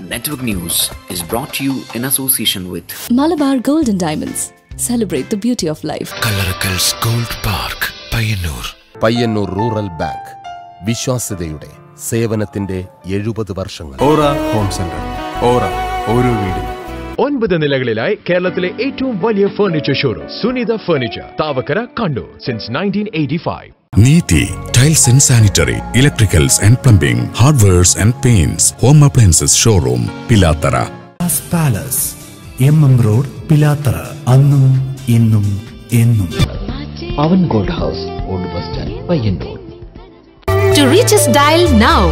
Network News is brought to you in association with Malabar Gold and Diamonds. Celebrate the beauty of life. Kallarakkals gold park Payyanur Payyanur rural bank വിശ്വാസ്യതയുടെ സേവനത്തിന്റെ എഴുപത് വർഷങ്ങൾ. ഓറ home centre. ഓറ ഓരോ വീടും. ഒൻപത് നിലകളിലായി കേരളത്തിലെ ഏറ്റവും വലിയ furniture showroom Sunitha furniture Thavakkara Kannur since nineteen eighty five Neethi tiles and sanitary electricals and plumbing hardwares and paints home appliances showroom Pilathara palace M M road Pilathara അന്നും ഇന്നും എന്നും. Pavan gold house old bus stand Payyanur to reach dial now.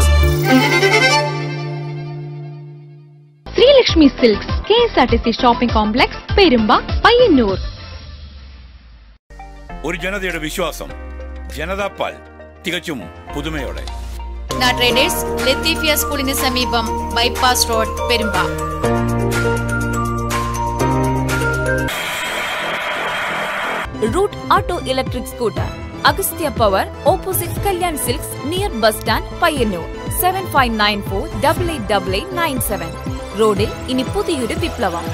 Sreelakshmi silks K S R T C shopping complex Perumba Payyanur. ഒരു ജനതയുടെ വിശ്വാസം ജനതാ പാൽ തികച്ചും പുതുമയോടെ traders Latheefiya സ്കൂളിന് സമീപം bypass road Perumba Root Auto Electric Scooter. Agastya Power, opposite Kalyan Silks, near bus stand, Payyanur seven five nine four double eight double eight nine seven റോഡിൽ ഇനി പുതിയൊരു വിപ്ലവം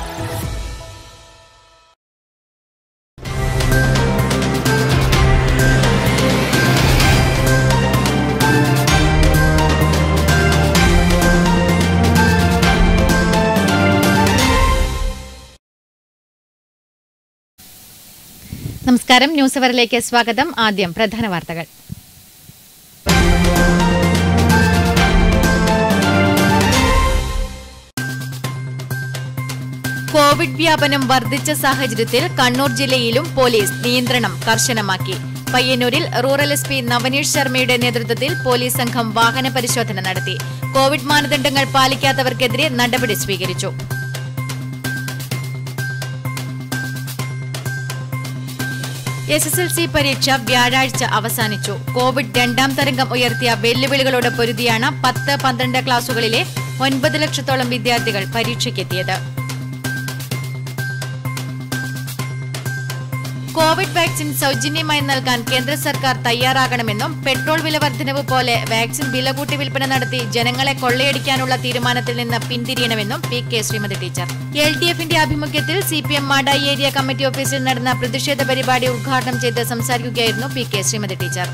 നമസ്കാരം. ന്യൂസ് അവറിലേക്ക് സ്വാഗതം. ആദ്യം പ്രധാന വാർത്തകൾ. കോവിഡ് വ്യാപനം വർദ്ധിച്ച സാഹചര്യത്തിൽ കണ്ണൂർ ജില്ലയിലും പോലീസ് നിയന്ത്രണം കർശനമാക്കി. പയ്യന്നൂരിൽ റൂറൽ എസ് പി നവനീഷ് ശർമ്മയുടെ നേതൃത്വത്തിൽ പോലീസ് സംഘം വാഹന പരിശോധന നടത്തി. കോവിഡ് മാനദണ്ഡങ്ങൾ പാലിക്കാത്തവർക്കെതിരെ നടപടി സ്വീകരിച്ചു. എസ് എസ് എൽ സി പരീക്ഷ വ്യാഴാഴ്ച അവസാനിച്ചു. കോവിഡ് രണ്ടാം തരംഗം ഉയർത്തിയ വെല്ലുവിളികളോട് പൊരുതിയാണ് പത്ത് പന്ത്രണ്ട് ക്ലാസുകളിലെ ഒൻപത് ലക്ഷത്തോളം വിദ്യാർത്ഥികൾ പരീക്ഷയ്ക്കെത്തിയത്. കോവിഡ് വാക്സിൻ സൗജന്യമായി നൽകാൻ കേന്ദ്ര സർക്കാർ തയ്യാറാകണമെന്നും പെട്രോൾ വില വർധനവ് പോലെ വാക്സിൻ വില കൂട്ടി വിൽപ്പന നടത്തി ജനങ്ങളെ കൊള്ളയടിക്കാനുള്ള തീരുമാനത്തിൽ നിന്ന് പിന്തിരിയണമെന്നും P K Sreemathi teacher. L D എഫിന്റെ ആഭിമുഖ്യത്തിൽ C P M Madayi area committee ഓഫീസിൽ നടന്ന പ്രതിഷേധ പരിപാടി ഉദ്ഘാടനം ചെയ്ത് സംസാരിക്കുകയായിരുന്നു P K Sreemathi teacher.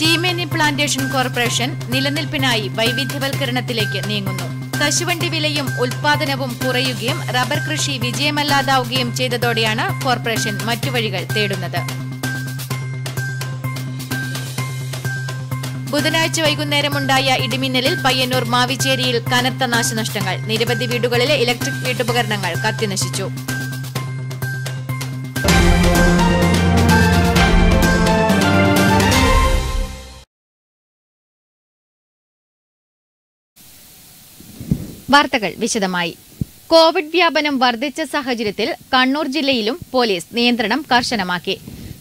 Cheemeni plantation corporation നിലനിൽപ്പിനായി വൈവിധ്യവൽക്കരണത്തിലേക്ക് നീങ്ങുന്നു. കശുവണ്ടി വിലയും ഉൽപാദനവും കുറയുകയും റബ്ബർ കൃഷി വിജയമല്ലാതാവുകയും ചെയ്തതോടെയാണ് കോർപ്പറേഷൻ മറ്റു വഴികൾ തേടുന്നത്. ബുധനാഴ്ച വൈകുന്നേരമുണ്ടായ ഇടിമിന്നലിൽ പയ്യന്നൂർ മാവിച്ചേരിയിൽ കനത്ത നാശനഷ്ടങ്ങൾ. നിരവധി വീടുകളിലെ ഇലക്ട്രിക് വീട്ടുപകരണങ്ങൾ കത്തിനശിച്ചു. വാർത്തകൾ വിശദമായി. കോവിഡ് വ്യാപനം വർദ്ധിച്ച സാഹചര്യത്തിൽ കണ്ണൂർ ജില്ലയിലും പോലീസ് നിയന്ത്രണം കർശനമാക്കി.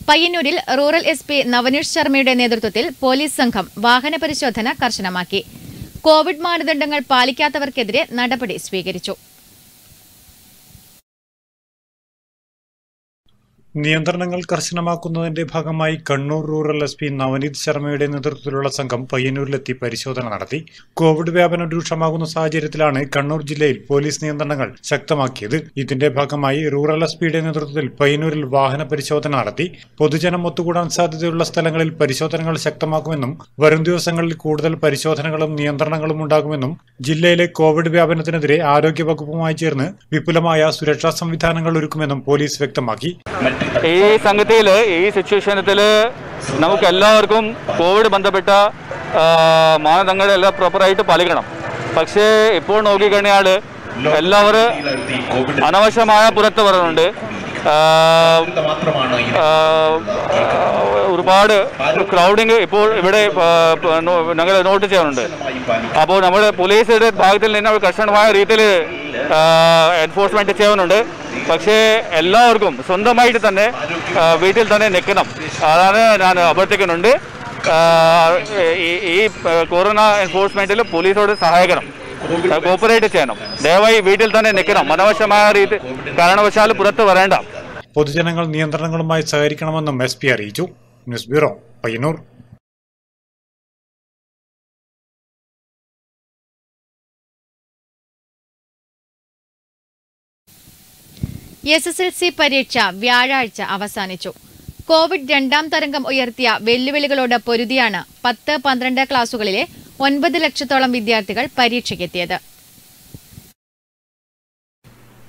പയ്യന്നൂരിൽ റൂറൽ എസ് പി നവനീഷ് ശർമ്മയുടെ നേതൃത്വത്തിൽ പോലീസ് സംഘം വാഹന പരിശോധന കർശനമാക്കി. കോവിഡ് മാനദണ്ഡങ്ങൾ പാലിക്കാത്തവർക്കെതിരെ നടപടി സ്വീകരിച്ചു. നിയന്ത്രണങ്ങൾ കർശനമാക്കുന്നതിന്റെ ഭാഗമായി Kannur rural S P Navaneeth ശർമ്മയുടെ നേതൃത്വത്തിലുള്ള സംഘം പയ്യന്നൂരിലെത്തി പരിശോധന നടത്തി. കോവിഡ് വ്യാപനം രൂക്ഷമാകുന്ന സാഹചര്യത്തിലാണ് കണ്ണൂർ ജില്ലയിൽ പോലീസ് നിയന്ത്രണങ്ങൾ ശക്തമാക്കിയത്. ഇതിന്റെ ഭാഗമായി റൂറൽ എസ് പിയുടെ നേതൃത്വത്തിൽ പയ്യന്നൂരിൽ വാഹന പരിശോധന നടത്തി. പൊതുജനം ഒത്തുകൂടാൻ സാധ്യതയുള്ള സ്ഥലങ്ങളിൽ പരിശോധനകൾ ശക്തമാക്കുമെന്നും വരും ദിവസങ്ങളിൽ കൂടുതൽ പരിശോധനകളും നിയന്ത്രണങ്ങളും ഉണ്ടാകുമെന്നും ജില്ലയിലെ കോവിഡ് വ്യാപനത്തിനെതിരെ ആരോഗ്യവകുപ്പുമായി ചേർന്ന് വിപുലമായ സുരക്ഷാ സംവിധാനങ്ങൾ ഒരുക്കുമെന്നും പോലീസ് വ്യക്തമാക്കി. ഈ സംഘത്തിൽ ഈ സിറ്റുവേഷനത്തിൽ നമുക്ക് എല്ലാവർക്കും കോവിഡ് ബന്ധപ്പെട്ട മാനദണ്ഡങ്ങളെല്ലാം പ്രോപ്പറായിട്ട് പാലിക്കണം. പക്ഷേ ഇപ്പോൾ നോക്കിക്കഴിഞ്ഞാൽ എല്ലാവരും അനാവശ്യമായ പുറത്ത് വരുന്നുണ്ട് ഒരുപാട് ക്രൗഡിങ് ഇപ്പോൾ ഇവിടെ ഞങ്ങൾ നോട്ട് ചെയ്യാറുണ്ട്. അപ്പോൾ നമ്മൾ പോലീസിന്റെ ഭാഗത്തിൽ നിന്ന് കർശനമായ രീതിയിൽ എൻഫോഴ്സ്മെന്റ് ചെയ്യുന്നുണ്ട് പക്ഷേ എല്ലാവർക്കും സ്വന്തമായിട്ട് തന്നെ വീട്ടിൽ തന്നെ നിൽക്കണം. അതാണ് ഞാൻ അഭ്യർത്ഥിക്കുന്നുണ്ട്. ഈ കൊറോണ എൻഫോഴ്സ്മെന്റിൽ പോലീസോട് സഹായിക്കണം കോപ്പറേറ്റ് ചെയ്യണം. ദയവായി വീട്ടിൽ തന്നെ നിൽക്കണം. മനവശമായ രീതി കാരണവശാൽ പുറത്ത് വരേണ്ട. പൊതുജനങ്ങൾ നിയന്ത്രണങ്ങളുമായി സഹകരിക്കണമെന്നും എസ് പി അറിയിച്ചു. News bureau Payyanur. S S L C പരീക്ഷ വ്യാഴാഴ്ച അവസാനിച്ചു. കോവിഡ് രണ്ടാം തരംഗം ഉയർത്തിയ വെല്ലുവിളികളോട് പൊരുതിയാണ് പത്ത് പന്ത്രണ്ട് ക്ലാസുകളിലെ ഒൻപത് ലക്ഷത്തോളം വിദ്യാർത്ഥികൾ പരീക്ഷയ്ക്കെത്തിയത്.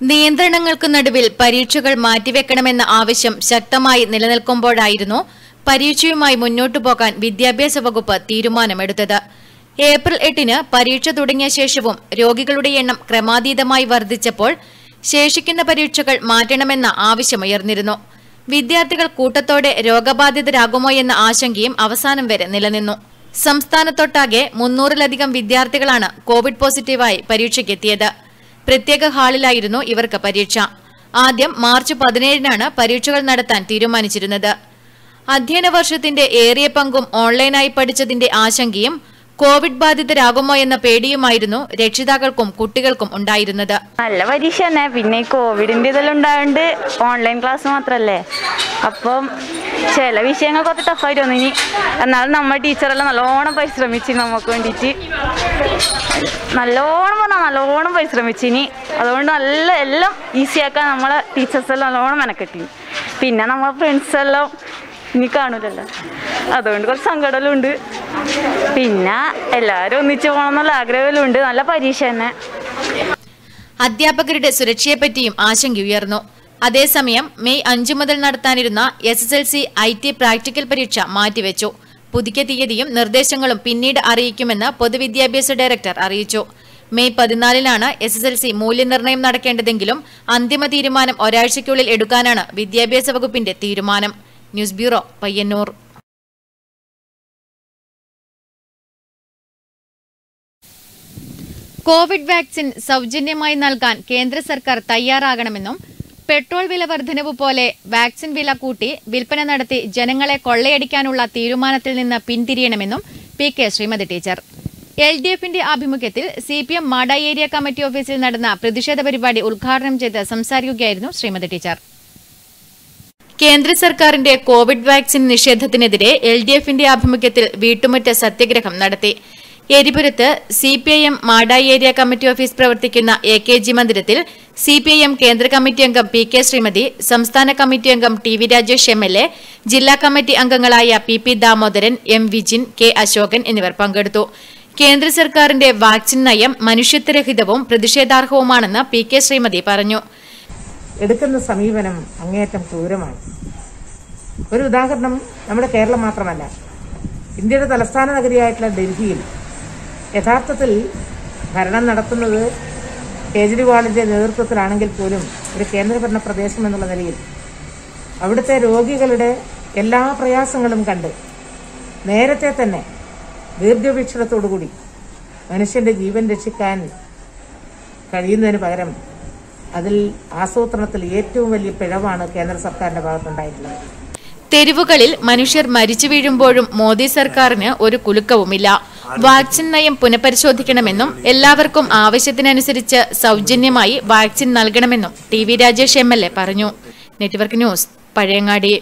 നിയന്ത്രണങ്ങൾക്ക് നടുവിൽ പരീക്ഷകൾ മാറ്റിവെക്കണമെന്ന ആവശ്യം ശക്തമായി നിലനിൽക്കുമ്പോഴായിരുന്നു പരീക്ഷയുമായി മുന്നോട്ടു പോകാൻ വിദ്യാഭ്യാസ വകുപ്പ് തീരുമാനമെടുത്തത്. ഏപ്രിൽ എട്ടിന് പരീക്ഷ തുടങ്ങിയ ശേഷവും രോഗികളുടെ എണ്ണം ക്രമാതീതമായി വർദ്ധിച്ചപ്പോൾ ശേഷിക്കുന്ന പരീക്ഷകൾ മാറ്റണമെന്ന ആവശ്യമുയർന്നിരുന്നു. വിദ്യാർത്ഥികൾ കൂട്ടത്തോടെ രോഗബാധിതരാകുമോ എന്ന ആശങ്കയും അവസാനം വരെ നിലനിന്നു. സംസ്ഥാനത്തൊട്ടാകെ മുന്നൂറിലധികം വിദ്യാർത്ഥികളാണ് കോവിഡ് പോസിറ്റീവായി പരീക്ഷയ്ക്കെത്തിയത്. പ്രത്യേക ഹാളിലായിരുന്നു ഇവർക്ക് പരീക്ഷ. ആദ്യം മാർച്ച് പതിനേഴിനാണ് പരീക്ഷകൾ നടത്താൻ തീരുമാനിച്ചിരുന്നത്. അധ്യയന വർഷത്തിന്റെ ഏറിയ പങ്കും ഓൺലൈനായി പഠിച്ചതിന്റെ ആശങ്കയും കോവിഡ് ബാധിതരാകുമോ എന്ന പേടിയുമായിരുന്നു രക്ഷിതാക്കൾക്കും കുട്ടികൾക്കും ഉണ്ടായിരുന്നത്. നല്ല പരീക്ഷ തന്നെ. പിന്നെ കോവിഡിന്റെ ഇതെല്ലാം ഉണ്ടായോണ്ട് ഓൺലൈൻ ക്ലാസ് മാത്രല്ലേ? അപ്പം ചില വിഷയങ്ങൾ കുറച്ച് ടഫായിട്ട് വന്നു. ഇനി എന്നാലും നമ്മൾ ടീച്ചറെല്ലാം നല്ലോണം പരിശ്രമിച്ച് നമുക്ക് വേണ്ടിയിട്ട് നല്ലോണം പറഞ്ഞാൽ നല്ലോണം പരിശ്രമിച്ച്. ഇനി അതുകൊണ്ട് നല്ല എല്ലാം ഈസിയാക്കാൻ നമ്മളെ ടീച്ചേഴ്സ് എല്ലാം നല്ലോണം മെനക്കെട്ടി. പിന്നെ നമ്മളെ ഫ്രണ്ട്സ് എല്ലാം ഇനി കാണൂലല്ലോ. അതുകൊണ്ട് കുറച്ച് സങ്കടമെല്ലാം ഉണ്ട്. പിന്നെ എല്ലാവരും ഒന്നിച്ചു പോകണം എന്നുള്ള ആഗ്രഹമെല്ലാം ഉണ്ട്. നല്ല പരീക്ഷ തന്നെ. അധ്യാപകരുടെ സുരക്ഷയെപ്പറ്റിയും ആശങ്ക ഉയർന്നു. അതേസമയം മെയ് അഞ്ചു മുതൽ നടത്താനിരുന്ന S S L C I T practical പരീക്ഷ മാറ്റിവെച്ചു. പുതുക്കിയ തീയതിയും നിർദ്ദേശങ്ങളും പിന്നീട് അറിയിക്കുമെന്ന് പൊതുവിദ്യാഭ്യാസ ഡയറക്ടർ അറിയിച്ചു. മെയ് പതിനാലിനാണ് എസ് എസ് എൽ സി മൂല്യനിർണയം നടക്കേണ്ടതെങ്കിലും അന്തിമ തീരുമാനം ഒരാഴ്ചയ്ക്കുള്ളിൽ എടുക്കാനാണ് വിദ്യാഭ്യാസ വകുപ്പിന്റെ തീരുമാനം. News bureau Payyanur covid vaccine സൗജന്യമായി നൽകാൻ കേന്ദ്ര സർക്കാർ തയ്യാറാകണമെന്നും പെട്രോൾ വില വർധനവ് പോലെ വാക്സിൻ വില കൂട്ടി വിൽപ്പന നടത്തി ജനങ്ങളെ കൊള്ളയടിക്കാനുള്ള തീരുമാനത്തിൽ നിന്ന് പിന്തിരിയണമെന്നും P K Sreemathi teacher. L D എഫിന്റെ ആഭിമുഖ്യത്തിൽ സി പി എം മാട ഏരിയ കമ്മിറ്റി ഓഫീസിൽ നടന്ന പ്രതിഷേധ പരിപാടി ഉദ്ഘാടനം ചെയ്ത് സംസാരിക്കുകയായിരുന്നു ശ്രീമതി ടീച്ചർ. കേന്ദ്ര സർക്കാരിന്റെ കോവിഡ് വാക്സിൻ നിഷേധത്തിനെതിരെ എൽ ഡി എഫിന്റെ ആഭിമുഖ്യത്തിൽ വീട്ടുമുറ്റ സത്യഗ്രഹം നടത്തി. എരിപുരത്ത് C P I M Madayi area committee office പ്രവർത്തിക്കുന്ന എ കെ ജി മന്ദിരത്തിൽ സി പി ഐ എം കേന്ദ്ര കമ്മിറ്റി അംഗം പി കെ ശ്രീമതി സംസ്ഥാന കമ്മിറ്റി അംഗം T V Rajesh M L A ജില്ലാ കമ്മിറ്റി അംഗങ്ങളായ P P Damodaran M Vijin K Ashokan എന്നിവർ പങ്കെടുത്തു. കേന്ദ്ര സർക്കാരിന്റെ വാക്സിൻ നയം മനുഷ്യത്വരഹിതവും പ്രതിഷേധാർഹവുമാണെന്ന് പി കെ ശ്രീമതി പറഞ്ഞു. എടുക്കുന്ന സമീപനം അങ്ങേയറ്റം ക്രൂരമാണ്. ഒരു ഉദാഹരണം നമ്മുടെ കേരളം മാത്രമല്ല. ഇന്ത്യയുടെ തലസ്ഥാന നഗരിയായിട്ടുള്ള ഡൽഹിയിൽ യഥാർത്ഥത്തിൽ ഭരണം നടത്തുന്നത് കേജ്രിവാളിന്റെ നേതൃത്വത്തിലാണെങ്കിൽ പോലും ഒരു കേന്ദ്രഭരണ പ്രദേശം എന്നുള്ള നിലയിൽ അവിടുത്തെ രോഗികളുടെ എല്ലാ പ്രയാസങ്ങളും കണ്ട് നേരത്തെ തന്നെ ദീർഘവീക്ഷണത്തോടുകൂടി മനുഷ്യന്റെ ജീവൻ രക്ഷിക്കാൻ കഴിയുന്നതിന് പകരം അതിൽ ആസൂത്രണത്തിൽ ഏറ്റവും വലിയ പിഴവാണ് കേന്ദ്ര സർക്കാരിന്റെ ഭാഗത്തുണ്ടായിട്ടുള്ളത്. തെരുവുകളിൽ മനുഷ്യർ മരിച്ചു വീഴുമ്പോഴും മോദി സർക്കാരിന് ഒരു കുലുക്കവുമില്ല. വാക്സിൻ നയം പുനഃപരിശോധിക്കണമെന്നും എല്ലാവർക്കും ആവശ്യത്തിനനുസരിച്ച് സൗജന്യമായി വാക്സിൻ നൽകണമെന്നും T V Rajesh M L A പറഞ്ഞു. Network news Pazhayangadi.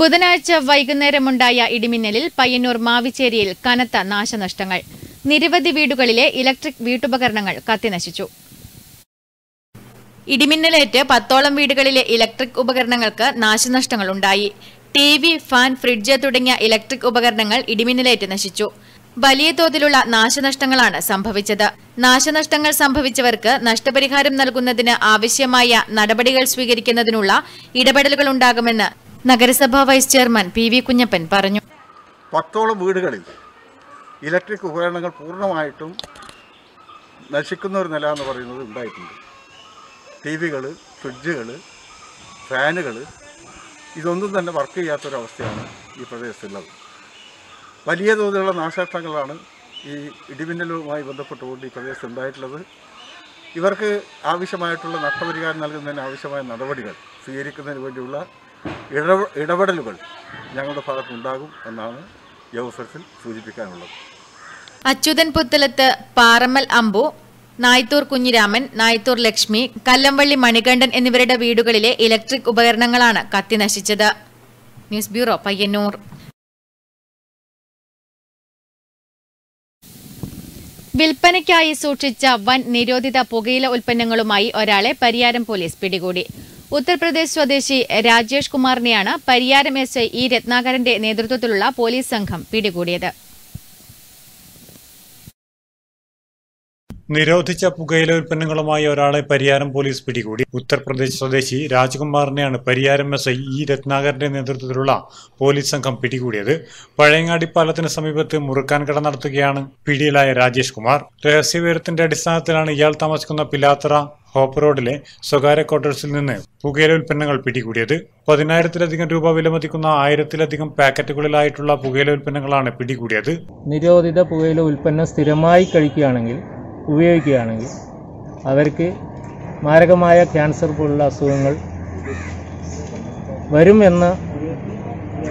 ബുധനാഴ്ച വൈകുന്നേരമുണ്ടായ ഇടിമിന്നലിൽ പയ്യന്നൂർ മാവിച്ചേരിയിൽ കനത്ത നാശനഷ്ടങ്ങൾ. നിരവധി വീടുകളിലെ ഇലക്ട്രിക് വീട്ടുപകരണങ്ങൾ കത്തിനശിച്ചു ഇടിമിന്നലേറ്റ് പത്തോളം വീടുകളിലെ ഇലക്ട്രിക് ഉപകരണങ്ങൾക്ക് നാശനഷ്ടങ്ങൾ ഉണ്ടായി. ടി വി ഫാൻ ഫ്രിഡ്ജ് തുടങ്ങിയ ഇലക്ട്രിക് ഉപകരണങ്ങൾ ഇടിമിന്നലേറ്റ് നശിച്ചു. വലിയ തോതിലുള്ള നാശനഷ്ടങ്ങളാണ് സംഭവിച്ചത്. നാശനഷ്ടങ്ങൾ സംഭവിച്ചവർക്ക് നഷ്ടപരിഹാരം നൽകുന്നതിന് ആവശ്യമായ നടപടികൾ സ്വീകരിക്കുന്നതിനുള്ള ഇടപെടലുകൾ ഉണ്ടാകുമെന്ന് നഗരസഭാ വൈസ് ചെയർമാൻ പി കുഞ്ഞപ്പൻ പറഞ്ഞു. പത്തോളം വീടുകളിൽ ഇലക്ട്രിക് ഉപകരണങ്ങൾ പൂർണമായിട്ടും നശിക്കുന്ന ഒരു നില എന്ന് പറയുന്നത് ഉണ്ടായിട്ടുണ്ട്. ടി വികൾ ഫ്രിഡ്ജുകൾ ഫാനുകൾ ഇതൊന്നും തന്നെ വർക്ക് ചെയ്യാത്തൊരവസ്ഥയാണ് ഈ പ്രദേശത്തുള്ളത്. വലിയ തോതിലുള്ള നാശനഷ്ടങ്ങളാണ് ഈ ഇടിമിന്നലുമായി ബന്ധപ്പെട്ടുകൊണ്ട് ഈ പ്രദേശത്ത് ഉണ്ടായിട്ടുള്ളത്. ഇവർക്ക് ആവശ്യമായിട്ടുള്ള നഷ്ടപരിഹാരം നൽകുന്നതിന് ആവശ്യമായ നടപടികൾ സ്വീകരിക്കുന്നതിന് വേണ്ടിയുള്ള ഇടപെടലുകൾ ഞങ്ങളുടെ ഭാഗത്തുണ്ടാകും എന്നാണ് ഈ സൂചിപ്പിക്കാനുള്ളത്. അച്യുതൻ പുത്തലത്ത് പാറമ്മൽ അമ്പു നായ്ത്തൂർ കുഞ്ഞിരാമൻ നായ്ത്തൂർ ലക്ഷ്മി കല്ലംവള്ളി മണികണ്ഠൻ എന്നിവരുടെ വീടുകളിലെ ഇലക്ട്രിക് ഉപകരണങ്ങളാണ് കത്തി നശിച്ചത്. News bureau Payyanur. വിൽപ്പനയ്ക്കായി സൂക്ഷിച്ച വൻ നിരോധിത പുകയില ഉൽപ്പന്നങ്ങളുമായി ഒരാളെ പരിയാരം പോലീസ് പിടികൂടി. ഉത്തർപ്രദേശ് സ്വദേശി രാജേഷ് കുമാറിനെയാണ് പരിയാരം എസ് ഐ ഇ രത്നാകരന്റെ നേതൃത്വത്തിലുള്ള പോലീസ് സംഘം പിടികൂടിയത്. നിരോധിച്ച പുകയില ഉൽപ്പന്നങ്ങളുമായി ഒരാളെ പരിയാരം പോലീസ് പിടികൂടി. ഉത്തർപ്രദേശ് സ്വദേശി രാജ്കുമാറിനെയാണ് പരിയാരം എസ് ഐ ഇ രത്നാകരന്റെ നേതൃത്വത്തിലുള്ള പോലീസ് സംഘം പിടികൂടിയത്. പഴയങ്ങാടി പാലത്തിന് സമീപത്ത് മുറുക്കാൻ കട നടത്തുകയാണ് പിടിയിലായ രാജേഷ് കുമാർ. രഹസ്യവിവരത്തിന്റെ അടിസ്ഥാനത്തിലാണ് ഇയാൾ താമസിക്കുന്ന പിലാത്തറ ഹോപ്പ് റോഡിലെ സ്വകാര്യ ക്വാർട്ടേഴ്സിൽ നിന്ന് പുകയില ഉൽപ്പന്നങ്ങൾ പിടികൂടിയത്. പതിനായിരത്തിലധികം രൂപ വിലമതിക്കുന്ന ആയിരത്തിലധികം പാക്കറ്റുകളിലായിട്ടുള്ള പുകയില ഉൽപ്പന്നങ്ങളാണ് പിടികൂടിയത്. നിരോധിത പുകയില ഉൽപ്പന്നം സ്ഥിരമായി കഴിക്കുകയാണെങ്കിൽ ഉപയോഗിക്കുകയാണെങ്കിൽ അവർക്ക് മാരകമായ ക്യാൻസർ പോലുള്ള അസുഖങ്ങൾ വരും എന്ന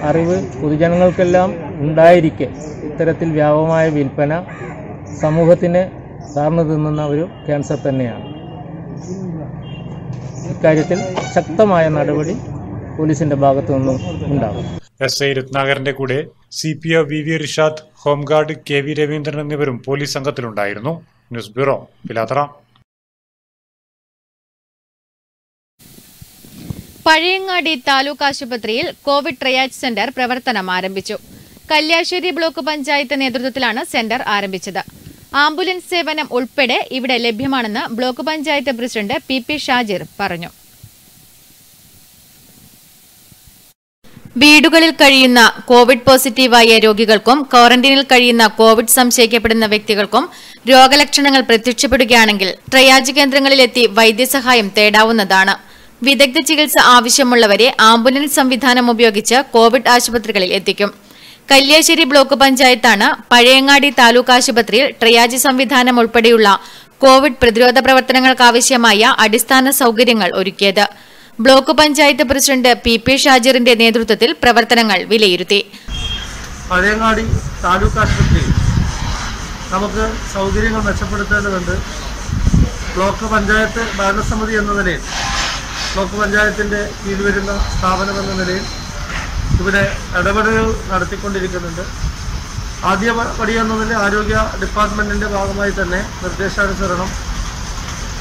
അറിവ് പൊതുജനങ്ങൾക്കെല്ലാം ഉണ്ടായിരിക്കെ. ഇത്തരത്തിൽ വ്യാപകമായ വിൽപ്പന സമൂഹത്തിന് കാർന്നു തിന്നുന്ന ഒരു ക്യാൻസർ തന്നെയാണ്. ഇക്കാര്യത്തിൽ ശക്തമായ നടപടി പോലീസിന്റെ ഭാഗത്തു നിന്നും ഉണ്ടാകും. എസ് ഐ രത്നാകരന്റെ കൂടെ C P O V V Rishad home guard K V Raveendran എന്നിവരും police സംഘത്തിലുണ്ടായിരുന്നു. News bureau Pilathara. Pazhayangadi taluk ആശുപത്രിയിൽ കോവിഡ് ട്രയാജ് സെന്റർ പ്രവർത്തനം ആരംഭിച്ചു. കല്യാശ്ശേരി ബ്ലോക്ക് പഞ്ചായത്ത് നേതൃത്വത്തിലാണ് സെന്റർ ആരംഭിച്ചത്. ആംബുലൻസ് സേവനം ഉൾപ്പെടെ ഇവിടെ ലഭ്യമാണെന്ന് block panchayat president P P Shajir പറഞ്ഞു. വീടുകളിൽ കഴിയുന്ന കോവിഡ് പോസിറ്റീവായ രോഗികൾക്കും ക്വാറന്റീനിൽ കഴിയുന്ന കോവിഡ് സംശയിക്കപ്പെടുന്ന വ്യക്തികൾക്കും രോഗലക്ഷണങ്ങൾ പ്രത്യക്ഷപ്പെടുകയാണെങ്കിൽ ട്രയാജ് കേന്ദ്രങ്ങളിലെത്തി വൈദ്യസഹായം തേടാവുന്നതാണ്. വിദഗ്ധ ചികിത്സ ആവശ്യമുള്ളവരെ ആംബുലൻസ് സംവിധാനം ഉപയോഗിച്ച് കോവിഡ് ആശുപത്രികളിൽ എത്തിക്കും. കല്യാശ്ശേരി ബ്ലോക്ക് പഞ്ചായത്താണ് പഴയങ്ങാടി താലൂക്ക് ആശുപത്രിയിൽ ട്രയാജ് സംവിധാനം ഉൾപ്പെടെയുള്ള കോവിഡ് പ്രതിരോധ പ്രവർത്തനങ്ങൾക്കാവശ്യമായ അടിസ്ഥാന സൌകര്യങ്ങൾ ഒരുക്കിയത്. Block panchayat president P P ഷാജിറിന്റെ നേതൃത്വത്തിൽ പ്രവർത്തനങ്ങൾ വിലയിരുത്തി. പഴയങ്ങാടി താലൂക്ക് ആശുപത്രിയിൽ നമുക്ക് സൗകര്യങ്ങൾ മെച്ചപ്പെടുത്തേണ്ടതുണ്ട്. ബ്ലോക്ക് പഞ്ചായത്ത് ഭരണസമിതി എന്ന നിലയിൽ ബ്ലോക്ക് പഞ്ചായത്തിന്റെ കീഴിൽ വരുന്ന സ്ഥാപനം എന്ന നിലയിൽ ഇവിടെ ഇടപെടലുകൾ നടത്തിക്കൊണ്ടിരിക്കുന്നുണ്ട്. ആദ്യ പടി ആരോഗ്യ ഡിപ്പാർട്ട്മെന്റിന്റെ ഭാഗമായി തന്നെ നിർദ്ദേശാനുസരണം.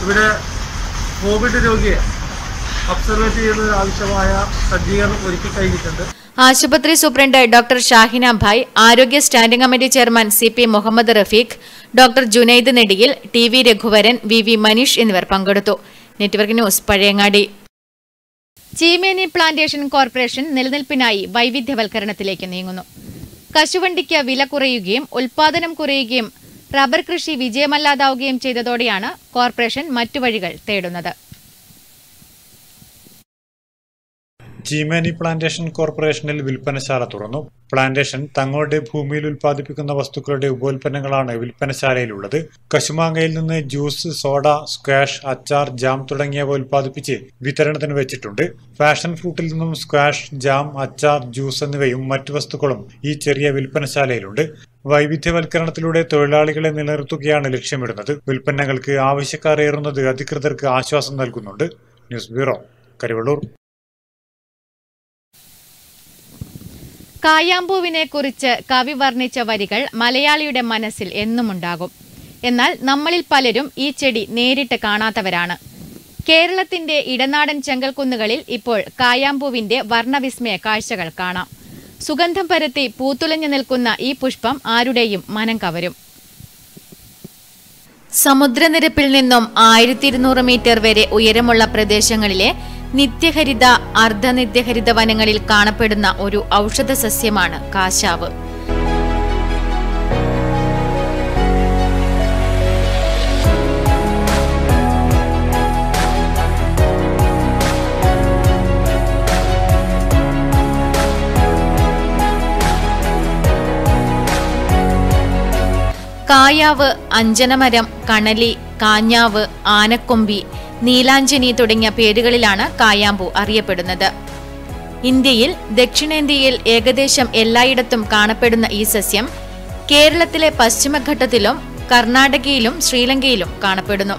ഇവിടെ കോവിഡ് രോഗിയെ ഒബ്സർവേറ്റ് ചെയ്യുന്നതിന് ആവശ്യമായ സജ്ജീകരണം ഒരുക്കി കഴിഞ്ഞിട്ടുണ്ട്. ആശുപത്രി സൂപ്രണ്ട് ഡോക്ടർ ഷാഹിന ഭായ് ആരോഗ്യ standing committee chairman C P Muhammad Rafeeq doctor Junaid Nediyil T V Raghuvaran V V Maneesh എന്നിവർ പങ്കെടുത്തു. Network news Pazhayangadi. Cheemeni plantation corporation നിലനിൽപ്പിനായി വൈവിധ്യവൽക്കരണത്തിലേക്ക് നീങ്ങുന്നു. കശുവണ്ടിക്ക് വില കുറയുകയും ഉൽപാദനം കുറയുകയും റബ്ബർ കൃഷി വിജയമല്ലാതാവുകയും ചെയ്തതോടെയാണ് കോർപ്പറേഷൻ മറ്റു വഴികൾ തേടുന്നത്. ചീമേനി പ്ലാന്റേഷൻ കോർപ്പറേഷനിൽ വിൽപ്പനശാല തുറന്നു. പ്ലാന്റേഷൻ തങ്ങളുടെ ഭൂമിയിൽ ഉൽപ്പാദിപ്പിക്കുന്ന വസ്തുക്കളുടെ ഉപോൽപ്പന്നങ്ങളാണ് വിൽപ്പനശാലയിലുള്ളത്. കശുമാങ്ങയിൽ നിന്ന് ജ്യൂസ് സോഡ സ്ക്വാഷ് അച്ചാർ ജാം തുടങ്ങിയവ ഉൽപ്പാദിപ്പിച്ച് വിതരണത്തിന് വെച്ചിട്ടുണ്ട്. ഫാഷൻ ഫ്രൂട്ടിൽ നിന്നും സ്ക്വാഷ് ജാം അച്ചാർ ജ്യൂസ് എന്നിവയും മറ്റു വസ്തുക്കളും ഈ ചെറിയ വിൽപ്പനശാലയിലുണ്ട്. വൈവിധ്യവൽക്കരണത്തിലൂടെ തൊഴിലാളികളെ നിലനിർത്തുകയാണ് ലക്ഷ്യമിടുന്നത്. ഉൽപ്പന്നങ്ങൾക്ക് ആവശ്യക്കാർ ഏറുന്നത് അധികൃതർക്ക് ആശ്വാസം നൽകുന്നുണ്ട്. News bureau Karivellur. കായാമ്പൂവിനെ കുറിച്ച് കവി വർണിച്ച വരികൾ മലയാളിയുടെ മനസ്സിൽ എന്നുമുണ്ടാകും. എന്നാൽ നമ്മളിൽ പലരും ഈ ചെടി നേരിട്ട് കാണാത്തവരാണ്. കേരളത്തിന്റെ ഇടനാടൻ ചെങ്കൽക്കുന്നുകളിൽ ഇപ്പോൾ കായാമ്പൂവിന്റെ വർണവിസ്മയ കാഴ്ചകൾ കാണാം. സുഗന്ധം പരത്തി പൂത്തുലഞ്ഞു നിൽക്കുന്ന ഈ പുഷ്പം ആരുടെയും മനം കവരും. സമുദ്രനിരപ്പിൽ നിന്നും ആയിരത്തി ഇരുന്നൂറ് മീറ്റർ വരെ ഉയരമുള്ള പ്രദേശങ്ങളിലെ നിത്യഹരിത അർദ്ധനിത്യഹരിത വനങ്ങളിൽ കാണപ്പെടുന്ന ഒരു ഔഷധ സസ്യമാണ് കാശാവ്. കായാവ് അഞ്ജനമരം കണലി കാഞ്ഞാവ് ആനക്കൊമ്പി നീലാഞ്ജനി തുടങ്ങിയ പേരുകളിലാണ് കായാമ്പു അറിയപ്പെടുന്നത്. ഇന്ത്യയിൽ ദക്ഷിണേന്ത്യയിൽ ഏകദേശം എല്ലായിടത്തും കാണപ്പെടുന്ന ഈ സസ്യം കേരളത്തിലെ പശ്ചിമഘട്ടത്തിലും കർണാടകയിലും ശ്രീലങ്കയിലും കാണപ്പെടുന്നു.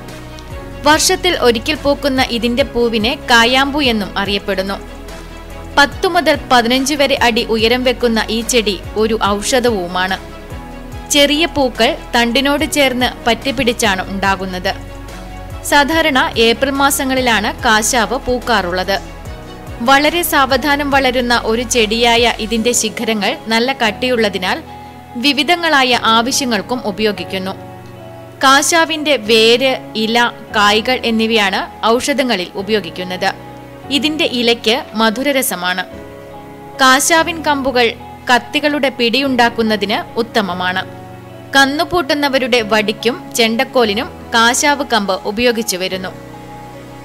വർഷത്തിൽ ഒരിക്കൽ പൂക്കുന്ന ഇതിന്റെ പൂവിനെ കായാമ്പു എന്നും അറിയപ്പെടുന്നു. പത്തു മുതൽ പതിനഞ്ച് വരെ അടി ഉയരം വെക്കുന്ന ഈ ചെടി ഒരു ഔഷധവുമാണ്. ചെറിയ പൂക്കൾ തണ്ടിനോട് ചേർന്ന് പറ്റിപ്പിടിച്ചാണ് ഉണ്ടാകുന്നത്. സാധാരണ ഏപ്രിൽ മാസങ്ങളിലാണ് കാശാവ് പൂക്കാറുള്ളത്. വളരെ സാവധാനം വളരുന്ന ഒരു ചെടിയായ ഇതിന്റെ ശിഖരങ്ങൾ നല്ല കട്ടിയുള്ളതിനാൽ വിവിധങ്ങളായ ആവശ്യങ്ങൾക്കും ഉപയോഗിക്കുന്നു. കാശാവിന്റെ വേര് ഇല കായ്കൾ എന്നിവയാണ് ഔഷധങ്ങളിൽ ഉപയോഗിക്കുന്നത്. ഇതിന്റെ ഇലയ്ക്ക് മധുരരസമാണ്. കാശാവിൻ കമ്പുകൾ കത്തികളുടെ പിടിയുണ്ടാക്കുന്നതിന് ഉത്തമമാണ്. കന്നുപൂട്ടുന്നവരുടെ വടിക്കും ചെണ്ടക്കോലിനും കാശാവ് കമ്പ് ഉപയോഗിച്ചു വരുന്നു.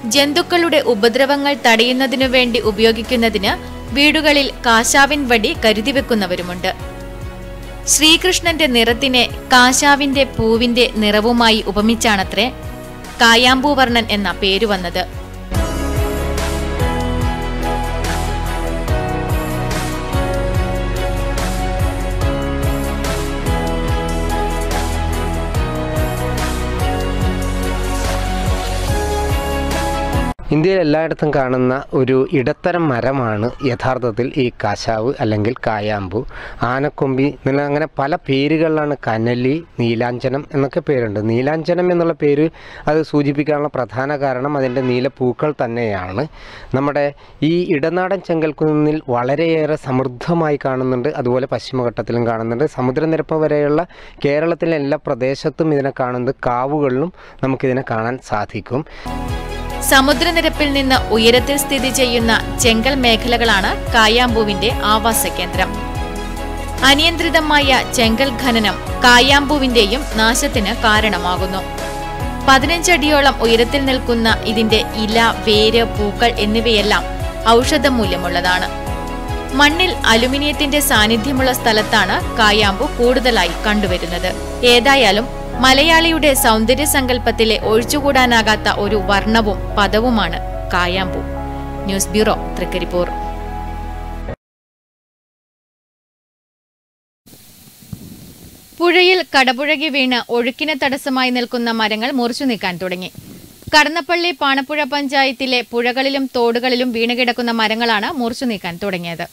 ജന്തുക്കളുടെ ഉപദ്രവങ്ങൾ തടയുന്നതിനു വേണ്ടി ഉപയോഗിക്കുന്നതിന് വീടുകളിൽ കാശാവിൻ വടി കരുതി വെക്കുന്നവരുമുണ്ട്. ശ്രീകൃഷ്ണന്റെ നിറത്തിനെ കാശാവിന്റെ പൂവിന്റെ നിറവുമായി ഉപമിച്ചാണത്രേ കായാമ്പൂവർണൻ എന്ന പേര് വന്നത്. ഇന്ത്യയിൽ എല്ലായിടത്തും കാണുന്ന ഒരു ഇടത്തരം മരമാണ് യഥാർത്ഥത്തിൽ ഈ കാശാവ് അല്ലെങ്കിൽ കായാമ്പു. ആനക്കൊമ്പി എന്നുള്ള അങ്ങനെ പല പേരുകളിലാണ് കനലി നീലാഞ്ചനം എന്നൊക്കെ പേരുണ്ട്. നീലാഞ്ചനം എന്നുള്ള പേര് അത് സൂചിപ്പിക്കാനുള്ള പ്രധാന കാരണം അതിന്റെ നീലപ്പൂക്കൾ തന്നെയാണ്. നമ്മുടെ ഈ ഇടനാടൻ ചെങ്കൽക്കുന്നിൽ വളരെയേറെ സമൃദ്ധമായി കാണുന്നുണ്ട്. അതുപോലെ പശ്ചിമഘട്ടത്തിലും കാണുന്നുണ്ട്. സമുദ്രനിരപ്പ് വരെയുള്ള കേരളത്തിലെ എല്ലാ പ്രദേശത്തും ഇതിനെ കാണുന്നത് കാവുകളിലും നമുക്കിതിനെ കാണാൻ സാധിക്കും. സമുദ്രനിരപ്പിൽ നിന്ന് ഉയരത്തിൽ സ്ഥിതി ചെയ്യുന്ന ചെങ്കൽ മേഖലകളാണ് കായാമ്പൂവിന്റെ ആവാസ കേന്ദ്രം അനിയന്ത്രിതമായ ചെങ്കൽ ഖനനം കായാമ്പൂവിന്റെയും നാശത്തിന് കാരണമാകുന്നു. പതിനഞ്ചടിയോളം ഉയരത്തിൽ നിൽക്കുന്ന ഇതിന്റെ ഇല വേര് പൂക്കൾ എന്നിവയെല്ലാം ഔഷധമൂല്യമുള്ളതാണ് മണ്ണിൽ അലുമിനിയത്തിന്റെ സാന്നിധ്യമുള്ള സ്ഥലത്താണ് കായാമ്പു കൂടുതലായി കണ്ടുവരുന്നത്. ഏതായാലും മലയാളിയുടെ സൗന്ദര്യ സങ്കല്പത്തിലെ ഒഴിച്ചുകൂടാനാകാത്ത ഒരു വർണവും പദവുമാണ് കായാമ്പൂ. News bureau Thrikaripur. പുഴയിൽ കടപുഴകി വീണ് ഒഴുക്കിന് തടസ്സമായി നിൽക്കുന്ന മരങ്ങൾ മുറിച്ചു നീക്കാൻ തുടങ്ങി. കടന്നപ്പള്ളി പാണപ്പുഴ പഞ്ചായത്തിലെ പുഴകളിലും തോടുകളിലും വീണുകിടക്കുന്ന മരങ്ങളാണ് മുറിച്ചു നീക്കാൻ തുടങ്ങിയത്.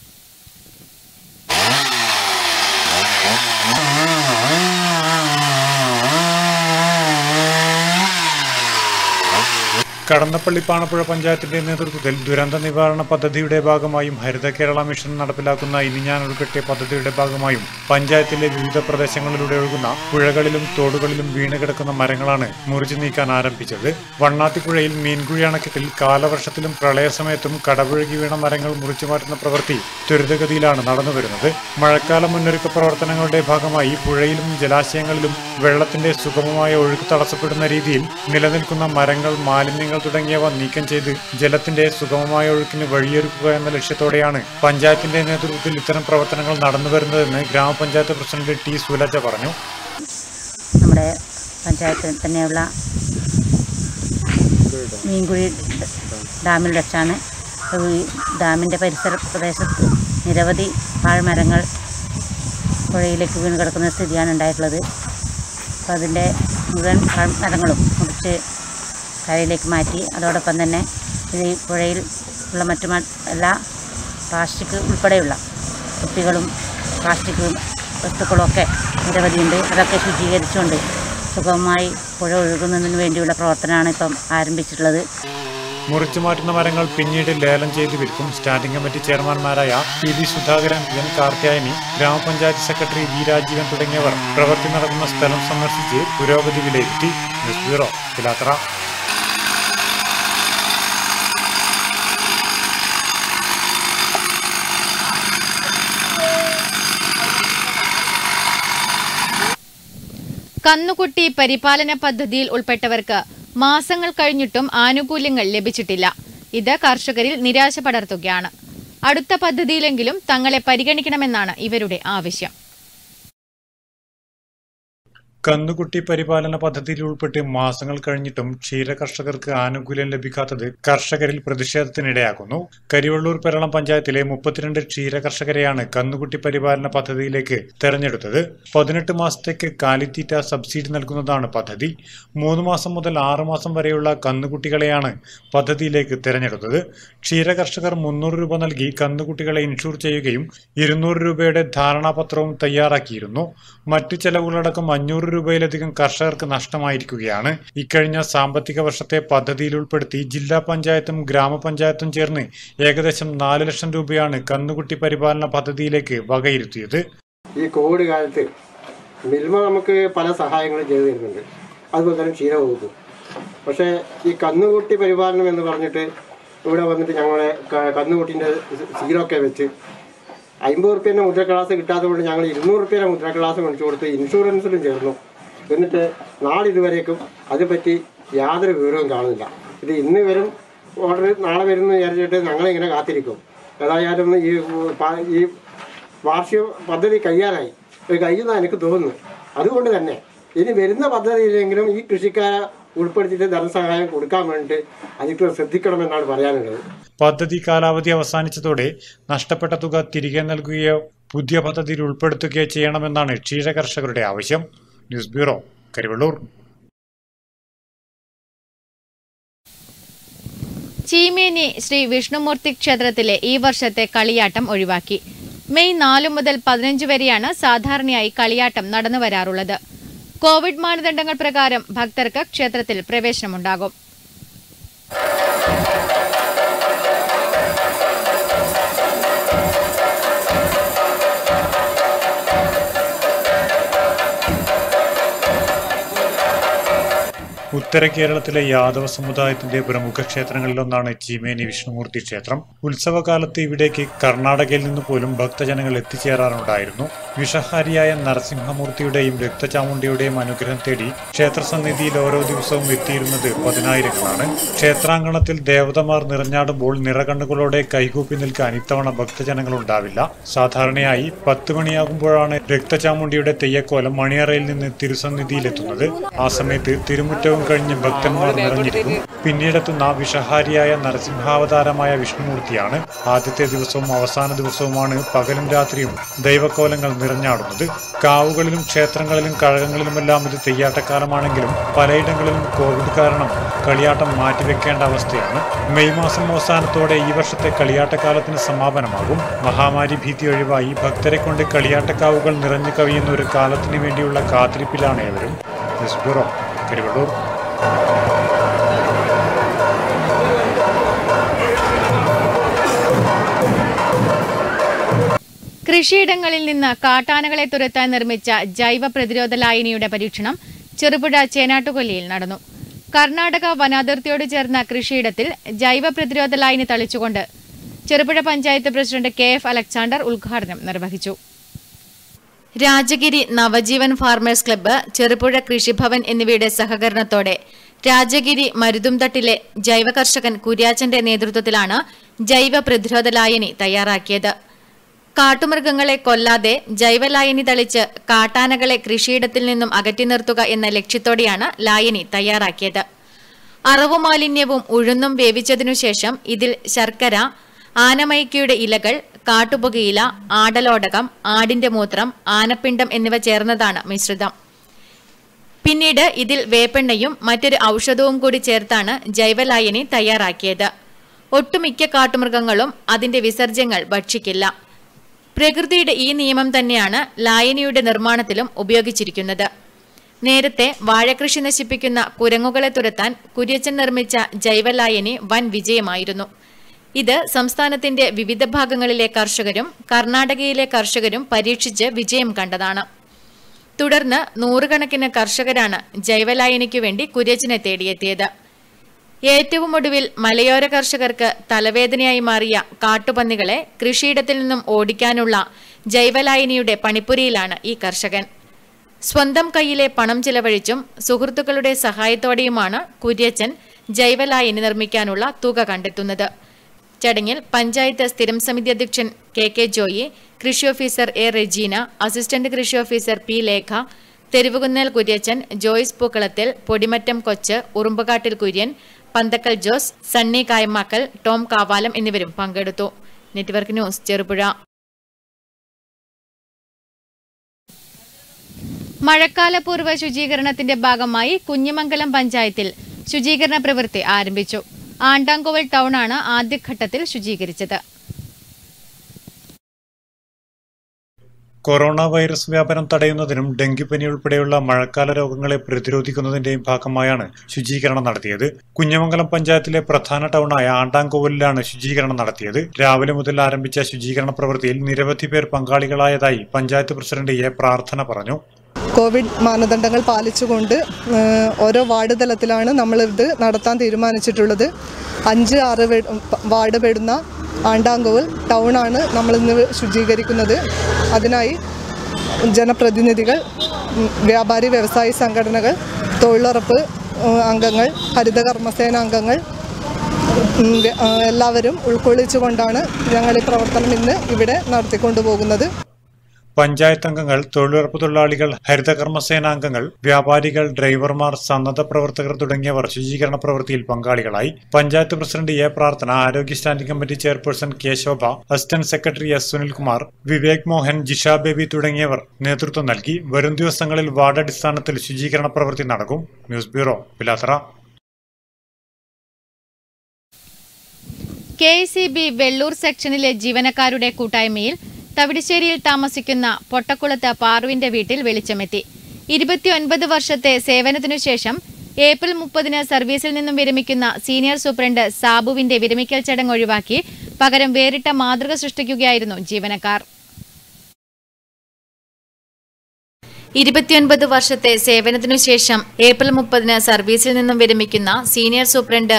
കടന്നപ്പള്ളി പാണപ്പുഴ പഞ്ചായത്തിന്റെ നേതൃത്വത്തിൽ ദുരന്ത നിവാരണ പദ്ധതിയുടെ ഭാഗമായും ഹരിത കേരള മിഷൻ നടപ്പിലാക്കുന്ന ഇനിഞ്ഞാൻ ഉൾപ്പെട്ടിയ പദ്ധതിയുടെ ഭാഗമായും പഞ്ചായത്തിലെ വിവിധ പ്രദേശങ്ങളിലൂടെ ഒഴുകുന്ന പുഴകളിലും തോടുകളിലും വീണുകിടക്കുന്ന മരങ്ങളാണ് മുറിച്ചു നീക്കാൻ ആരംഭിച്ചത്. വണ്ണാത്തിപ്പുഴയിൽ മീൻകുഴി അണക്കെട്ടിൽ കാലവർഷത്തിലും പ്രളയസമയത്തും കടപുഴകി വീണ മരങ്ങൾ മുറിച്ചു മാറ്റുന്ന പ്രവൃത്തി ത്വരിതഗതിയിലാണ് നടന്നുവരുന്നത്. മഴക്കാല മുന്നൊരുക്ക പ്രവർത്തനങ്ങളുടെ ഭാഗമായി പുഴയിലും ജലാശയങ്ങളിലും വെള്ളത്തിന്റെ സുഗമമായ ഒഴുക്ക് തടസ്സപ്പെടുന്ന രീതിയിൽ നിലനിൽക്കുന്ന മരങ്ങൾ മാലിന്യങ്ങൾ തുടങ്ങിയവ നീക്കം ചെയ്ത് ജലത്തിന്റെ സുഗമമായ ഒഴുക്കിന് വഴിയൊരുക്കുക എന്ന ലക്ഷ്യത്തോടെയാണ് പഞ്ചായത്തിന്റെ നേതൃത്വത്തിൽ ഇത്തരം പ്രവർത്തനങ്ങൾ നടന്നു നടന്നുവരുന്നതെന്ന് ഗ്രാമപഞ്ചായത്ത് പ്രസിഡന്റ് ടി സുലജ പറഞ്ഞു. നമ്മുടെ പഞ്ചായത്തിൽ തന്നെയുള്ള മീൻകുഴി ഡാമിൽ വെച്ചാണ് ഈ ഡാമിന്റെ പരിസര പ്രദേശത്ത് നിരവധി പാഴ്മരങ്ങൾ പുഴയിലേക്ക് വീണ് കിടക്കുന്ന സ്ഥിതിയാണ് ഉണ്ടായിട്ടുള്ളത്. അപ്പോൾ അതിന്റെ മുഴുവൻ പാഴ്മരങ്ങളും മുറിച്ച് കരയിലേക്ക് മാറ്റി. അതോടൊപ്പം തന്നെ ഈ പുഴയിൽ ഉള്ള മറ്റു എല്ലാ പ്ലാസ്റ്റിക് ഉൾപ്പെടെയുള്ള കുപ്പികളും പ്ലാസ്റ്റിക് വസ്തുക്കളൊക്കെ നിരവധിയുണ്ട്. അതൊക്കെ ശുചീകരിച്ചുകൊണ്ട് സുഗമമായി പുഴ ഒഴുകുന്നതിന് വേണ്ടിയുള്ള പ്രവർത്തനമാണ് ഇപ്പം ആരംഭിച്ചിട്ടുള്ളത്. മുറിച്ചു മാറ്റുന്ന മരങ്ങൾ പിന്നീട് ലേലം ചെയ്ത് വിൽക്കും. Standing committee ചെയർമാൻമാരായ P V Sudhakaran N Karthyayani ഗ്രാമപഞ്ചായത്ത് സെക്രട്ടറി വി രാജീവൻ തുടങ്ങിയവർ പ്രവൃത്തി നടക്കുന്ന സ്ഥലം സന്ദർശിച്ച് പുരോഗതി വിലയിരുത്തി. ന്യൂസ് ബ്യൂറോ കന്നുകുട്ടി പരിപാലന പദ്ധതിയിൽ ഉൾപ്പെട്ടവർക്ക് മാസങ്ങൾ കഴിഞ്ഞിട്ടും ആനുകൂല്യങ്ങൾ ലഭിച്ചിട്ടില്ല. ഇത് കർഷകരിൽ നിരാശ പടർത്തുകയാണ്. അടുത്ത പദ്ധതിയിലെങ്കിലും തങ്ങളെ പരിഗണിക്കണമെന്നാണ് ഇവരുടെ ആവശ്യം. കന്നുകുട്ടി പരിപാലന പദ്ധതിയിൽ ഉൾപ്പെട്ട് മാസങ്ങൾ കഴിഞ്ഞിട്ടും ക്ഷീര കർഷകർക്ക് ആനുകൂല്യം ലഭിക്കാത്തത് കർഷകരിൽ പ്രതിഷേധത്തിനിടയാക്കുന്നു. കരിവള്ളൂർ പെരളം പഞ്ചായത്തിലെ മുപ്പത്തിരണ്ട് ക്ഷീര കർഷകരെയാണ് കന്നുകുട്ടി പരിപാലന പദ്ധതിയിലേക്ക് തെരഞ്ഞെടുത്തത്. പതിനെട്ട് മാസത്തേക്ക് കാലിത്തീറ്റ സബ്സിഡി നൽകുന്നതാണ് പദ്ധതി. മൂന്ന് മാസം മുതൽ ആറു മാസം വരെയുള്ള കന്നുകുട്ടികളെയാണ് പദ്ധതിയിലേക്ക് തെരഞ്ഞെടുത്തത്. ക്ഷീര കർഷകർ മുന്നൂറ് രൂപ നൽകി കന്നുകുട്ടികളെ ഇൻഷൂർ ചെയ്യുകയും ഇരുന്നൂറ് രൂപയുടെ ധാരണാപത്രവും തയ്യാറാക്കിയിരുന്നു. മറ്റു ചെലവുകളടക്കം അഞ്ഞൂറ് രൂപയിലധികം കർഷകർക്ക് നഷ്ടമായിരിക്കുകയാണ്. ഇക്കഴിഞ്ഞ സാമ്പത്തിക വർഷത്തെ പദ്ധതിയിൽ ഉൾപ്പെടുത്തി ജില്ലാ പഞ്ചായത്തും ഗ്രാമപഞ്ചായത്തും ചേർന്ന് ഏകദേശം നാല് ലക്ഷം രൂപയാണ് കന്നുകുട്ടി പരിപാലന പദ്ധതിയിലേക്ക് വകയിരുത്തിയത്. ഈ കോവിഡ് കാലത്ത് മിൽമ നമുക്ക് പല സഹായങ്ങളും ചെയ്തു തരുന്നുണ്ട്. അതുപോലെ തന്നെ ക്ഷീര വകുപ്പ്. പക്ഷേ ഈ കന്നുകുട്ടി പരിപാലനം എന്ന് പറഞ്ഞിട്ട് ഇവിടെ വന്നിട്ട് ഞങ്ങളെ കന്നുകുട്ടീന്റെ ഒക്കെ വെച്ച് അമ്പത് റുപ്യേന്റെ മുദ്ര ക്ലാസ് കിട്ടാത്തത് കൊണ്ട് ഞങ്ങൾ ഇരുന്നൂറ് റുപ്യേന്റെ മുദ്ര ക്ലാസ് മേടിച്ചു കൊടുത്ത് ഇൻഷുറൻസിലും ചേർന്നു. എന്നിട്ട് നാളിതുവരേക്കും അതിനെപ്പറ്റി യാതൊരു വിവരവും കാണുന്നില്ല. ഇത് ഇന്ന് വരും ഓർഡർ നാളെ വരുമെന്ന് വിചാരിച്ചിട്ട് ഞങ്ങളിങ്ങനെ കാത്തിരിക്കും. ഏതായാലും ഈ ഈ വാർഷിക പദ്ധതി കഴിയാനായി ഇത് കഴിയുന്ന എനിക്ക് തോന്നുന്നു അതുകൊണ്ട് തന്നെ ഇനി വരുന്ന പദ്ധതിയിലെങ്കിലും ഈ കൃഷിക്കാരെ ഉൾപ്പെടുത്തിയിട്ട് ധനസഹായം കൊടുക്കാൻ വേണ്ടിയിട്ട് അധികൃതർ ശ്രദ്ധിക്കണമെന്നാണ് പറയാനുള്ളത്. പദ്ധതി കാലാവധി അവസാനിച്ചതോടെ നഷ്ടപ്പെട്ട തുക തിരികെ നൽകുകയോ പുതിയ പദ്ധതിയിൽ ഉൾപ്പെടുത്തുകയോ ചെയ്യണമെന്നാണ് ക്ഷീര കർഷകരുടെ ആവശ്യം. News bureau Karivellur. Cheemeni Sree Vishnumoorthy ക്ഷേത്രത്തിലെ ഈ വർഷത്തെ കളിയാട്ടം ഒഴിവാക്കി. മെയ് നാലു മുതൽ പതിനഞ്ച് വരെയാണ് സാധാരണയായി കളിയാട്ടം നടന്നു വരാറുള്ളത് കോവിഡ് മാനദണ്ഡങ്ങൾ പ്രകാരം ഭക്തർക്ക് ക്ഷേത്രത്തിൽ പ്രവേശനമുണ്ടാകും. ഉത്തര കേരളത്തിലെ യാദവ സമുദായത്തിന്റെ പ്രമുഖ ക്ഷേത്രങ്ങളിലൊന്നാണ് ചീമേനി വിഷ്ണുമൂർത്തി ക്ഷേത്രം. ഉത്സവകാലത്ത് ഇവിടേക്ക് കർണാടകയിൽ നിന്ന് പോലും ഭക്തജനങ്ങൾ എത്തിച്ചേരാറുണ്ടായിരുന്നു. വിഷഹാരിയായ നരസിംഹമൂർത്തിയുടെയും രക്തചാമുണ്ടിയുടെയും അനുഗ്രഹം തേടി ക്ഷേത്രസന്നിധിയിൽ ഓരോ ദിവസവും എത്തിയിരുന്നത് പതിനായിരങ്ങളാണ്. ക്ഷേത്രാങ്കണത്തിൽ ദേവതമാർ നിറഞ്ഞാടുമ്പോൾ നിറകണ്ണുകളോടെ കൈകൂപ്പി നിൽക്കാൻ ഇത്തവണ ഭക്തജനങ്ങൾ ഉണ്ടാവില്ല. സാധാരണയായി പത്ത് മണിയാകുമ്പോഴാണ് രക്തചാമുണ്ടിയുടെ തെയ്യക്കോലം മണിയറയിൽ നിന്ന് തിരുസന്നിധിയിലെത്തുന്നത്. ആ സമയത്ത് തിരുമുറ്റവും കഴിഞ്ഞ് ഭക്തന്മാർ നിറഞ്ഞിരിക്കും. പിന്നീടെത്തുന്ന വിഷഹാരിയായ നരസിംഹാവതാരമായ വിഷ്ണുമൂർത്തിയാണ് ആദ്യത്തെ ദിവസവും അവസാന ദിവസവുമാണ് പകലും രാത്രിയും ദൈവക്കോലങ്ങൾ നിറഞ്ഞാടുന്നത്. കാവുകളിലും ക്ഷേത്രങ്ങളിലും കഴകങ്ങളിലുമെല്ലാം ഇത് തെയ്യാട്ടക്കാലമാണെങ്കിലും പലയിടങ്ങളിലും കോവിഡ് കാരണം കളിയാട്ടം മാറ്റിവെക്കേണ്ട അവസ്ഥയാണ്. മെയ് മാസം അവസാനത്തോടെ ഈ വർഷത്തെ കളിയാട്ടക്കാലത്തിന് സമാപനമാകും. മഹാമാരി ഭീതി ഒഴിവായി ഭക്തരെ കൊണ്ട് കളിയാട്ടക്കാവുകൾ നിറഞ്ഞു കവിയുന്ന ഒരു കാലത്തിനു വേണ്ടിയുള്ള കാത്തിരിപ്പിലാണ് ഏവരും. ബ്യൂറോ കരിവള്ളൂർ കൃഷിയിടങ്ങളിൽ നിന്ന് കാട്ടാനകളെ തുരത്താൻ നിർമ്മിച്ച ജൈവ പ്രതിരോധ ലായനിയുടെ പരീക്ഷണം ചെറുപുഴ ചേനാട്ടുകൊല്ലിയിൽ നടന്നു. കർണാടക വനാതിർത്തിയോട് ചേർന്ന കൃഷിയിടത്തിൽ ജൈവ പ്രതിരോധ ലായനി തളിച്ചുകൊണ്ട് Cherupuzha panchayat president K F Alexander ഉദ്ഘാടനം നിർവഹിച്ചു. രാജഗിരി നവജീവൻ ഫാർമേഴ്സ് ക്ലബ്ബ് ചെറുപുഴ കൃഷിഭവൻ എന്നിവയുടെ സഹകരണത്തോടെ രാജഗിരി മരുതുംതട്ടിലെ ജൈവ കർഷകൻ കുര്യാച്ചന്റെ നേതൃത്വത്തിലാണ് ജൈവ പ്രതിരോധ ലായനി തയ്യാറാക്കിയത്. കാട്ടുമൃഗങ്ങളെ കൊല്ലാതെ ജൈവ ലായനി തളിച്ച് കാട്ടാനകളെ കൃഷിയിടത്തിൽ നിന്നും അകറ്റി നിർത്തുക എന്ന ലക്ഷ്യത്തോടെയാണ് ലായനി തയ്യാറാക്കിയത്. അറവുമാലിന്യവും ഉഴുന്നും വേവിച്ചതിനുശേഷം ഇതിൽ ശർക്കര ആനമൈക്കയുടെ ഇലകൾ കാട്ടുപുകയില ആടലോടകം ആടിന്റെ മൂത്രം ആനപ്പിണ്ടം എന്നിവ ചേർന്നതാണ് മിശ്രിതം. പിന്നീട് ഇതിൽ വേപ്പെണ്ണയും മറ്റൊരു ഔഷധവും കൂടി ചേർത്താണ് ജൈവലായനി തയ്യാറാക്കിയത്. ഒട്ടുമിക്ക കാട്ടുമൃഗങ്ങളും അതിന്റെ വിസർജ്യങ്ങൾ ഭക്ഷിക്കില്ല. പ്രകൃതിയുടെ ഈ നിയമം തന്നെയാണ് ലായനിയുടെ നിർമ്മാണത്തിലും ഉപയോഗിച്ചിരിക്കുന്നത്. നേരത്തെ വാഴകൃഷി നശിപ്പിക്കുന്ന കുരങ്ങുകളെ തുരത്താൻ കുര്യച്ചൻ നിർമ്മിച്ച ജൈവലായനി വൻ വിജയമായിരുന്നു. ഇത് സംസ്ഥാനത്തിന്റെ വിവിധ ഭാഗങ്ങളിലെ കർഷകരും കർണാടകയിലെ കർഷകരും പരീക്ഷിച്ച് വിജയം കണ്ടതാണ്. തുടർന്ന് നൂറുകണക്കിന് കർഷകരാണ് ജൈവലായനിക്കു വേണ്ടി കുരജിനെ തേടിയെത്തിയത്. ഏറ്റവും ഒടുവിൽ മലയോര കർഷകർക്ക് തലവേദനയായി മാറിയ കാട്ടുപന്നികളെ കൃഷിയിടത്തിൽ നിന്നും ഓടിക്കാനുള്ള ജൈവലായനിയുടെ പണിപ്പുരിയിലാണ് ഈ കർഷകൻ. സ്വന്തം കയ്യിലെ പണം ചിലവഴിച്ചും സുഹൃത്തുക്കളുടെ സഹായത്തോടെയുമാണ് കുര്യച്ചൻ ജൈവലായനി നിർമ്മിക്കാനുള്ള തുക കണ്ടെത്തുന്നത്. ചടങ്ങിൽ പഞ്ചായത്ത് സ്ഥിരം സമിതി അധ്യക്ഷൻ കെ കെ ജോയി കൃഷി ഓഫീസർ എ റെജീന അസിസ്റ്റന്റ് കൃഷി officer P Lekha Theruvukunnel Kuriachan Joice Pookkalathil Podimattam Kochu Urumbukattil Kurian Panthakkal Jose Sunny Kayamakkal Tom Kavalam എന്നിവരും പങ്കെടുത്തു. Network news Cherupuzha. മഴക്കാലപൂർവ ശുചീകരണത്തിന്റെ ഭാഗമായി കുഞ്ഞിമംഗലം പഞ്ചായത്തിൽ ശുചീകരണ പ്രവൃത്തി ആരംഭിച്ചു. ആണ്ടാങ്കോവൽ ടൗണാണ് ആദ്യഘട്ടത്തിൽ ശുചീകരിച്ചത്. കൊറോണ വൈറസ് വ്യാപനം തടയുന്നതിനും ഡെങ്കിപ്പനി ഉൾപ്പെടെയുള്ള മഴക്കാല രോഗങ്ങളെ പ്രതിരോധിക്കുന്നതിന്റെയും ഭാഗമായാണ് ശുചീകരണം നടത്തിയത്. കുഞ്ഞമംഗലം പഞ്ചായത്തിലെ പ്രധാന ടൗണായ ആണ്ടാങ്കോവിലാണ് ശുചീകരണം നടത്തിയത്. രാവിലെ മുതൽ ആരംഭിച്ച ശുചീകരണ പ്രവൃത്തിയിൽ നിരവധി പേർ പങ്കാളികളായതായി പഞ്ചായത്ത് പ്രസിഡന്റ് എ പ്രാർത്ഥന പറഞ്ഞു. കോവിഡ് മാനദണ്ഡങ്ങൾ പാലിച്ചുകൊണ്ട് ഓരോ വാർഡ് തലത്തിലാണ് നമ്മളിത് നടത്താൻ തീരുമാനിച്ചിട്ടുള്ളത്. അഞ്ച് ആറ് വാർഡ് പെടുന്ന ആണ്ടാങ്കോവൽ ടൗണാണ് നമ്മളിന്ന് ശുചീകരിക്കുന്നത്. അതിനായി ജനപ്രതിനിധികൾ വ്യാപാരി വ്യവസായി സംഘടനകൾ തൊഴിലുറപ്പ് അംഗങ്ങൾ ഹരിത കർമ്മസേന അംഗങ്ങൾ എല്ലാവരും ഉൾക്കൊള്ളിച്ചുകൊണ്ടാണ് ഞങ്ങൾ ഈ പ്രവർത്തനം ഇന്ന് ഇവിടെ നടത്തിക്കൊണ്ടു പോകുന്നത് പഞ്ചായത്ത് അംഗങ്ങൾ തൊഴിലുറപ്പ് തൊഴിലാളികൾ ഹരിതകർമ്മസേനാംഗങ്ങൾ വ്യാപാരികൾ ഡ്രൈവർമാർ സന്നദ്ധ പ്രവർത്തകർ തുടങ്ങിയവർ ശുചീകരണ പ്രവൃത്തിയിൽ പങ്കാളികളായി. പഞ്ചായത്ത് പ്രസിഡന്റ് എ പ്രാർത്ഥന ആരോഗ്യ standing committee chairperson K Shobha assistant secretary S Sunilkumar Vivek Mohan Jisha Baby തുടങ്ങിയവർ നേതൃത്വം നൽകി. വരും ദിവസങ്ങളിൽ വാർഡ് അടിസ്ഥാനത്തിൽ ശുചീകരണ പ്രവൃത്തി നടക്കും. News bureau Pilathara. K C B Vellur സെക്ഷനിലെ ജീവനക്കാരുടെ കൂട്ടായ്മയിൽ തവിടിശ്ശേരിയിൽ താമസിക്കുന്ന പൊട്ടക്കുളത്ത് പാറുവിന്റെ വീട്ടിൽ വെളിച്ചമെത്തി. ഇരുപത്തിയൊൻപത് വർഷത്തെ സേവനത്തിനു ശേഷം ഏപ്രിൽ മുപ്പതിന് സർവീസിൽ നിന്നും വിരമിക്കുന്ന സീനിയർ സൂപ്രണ്ട് സാബുവിന്റെ വിരമിക്കൽ ചടങ്ങ് ഒഴിവാക്കി പകരം വേറിട്ട മാതൃക സൃഷ്ടിക്കുകയായിരുന്നു ജീവനക്കാർ. ഇരുപത്തിയൊൻപത് വർഷത്തെ സേവനത്തിനു ശേഷം ഏപ്രിൽ മുപ്പതിന് സർവീസിൽ നിന്നും വിരമിക്കുന്ന സീനിയർ സൂപ്രണ്ട്